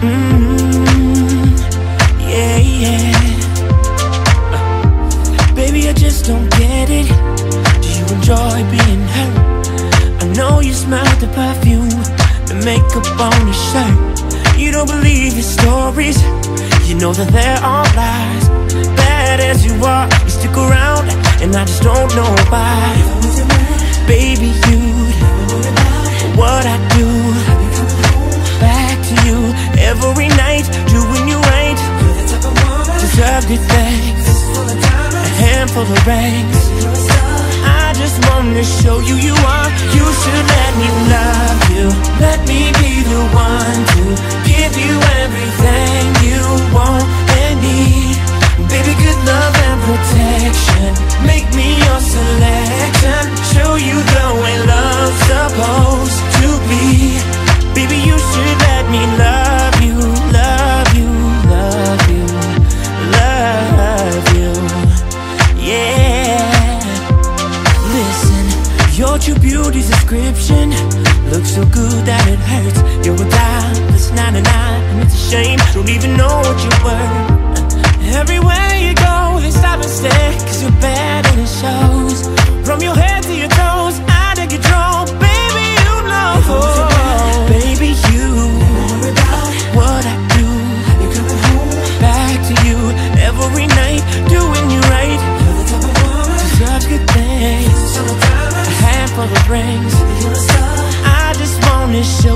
Mm-hmm. Uh, baby, I just don't get it. Do you enjoy being hurt? I know you smell the perfume, the makeup on your shirt. You don't believe your stories. You know that they're lies. Bad as you are, you stick around, and I just don't know why. Baby, you what I do every night, doing you right. You're the type of woman deserve good things. A handful of rings. I just wanna show you you are. You should. Your true beauty's description looks so good that it hurts. You're a guy not an eye, and it's a shame. Don't even know what you were. Everywhere you go, they stop and stare, cause you're better. wish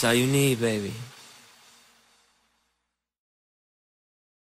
That's all you need, baby.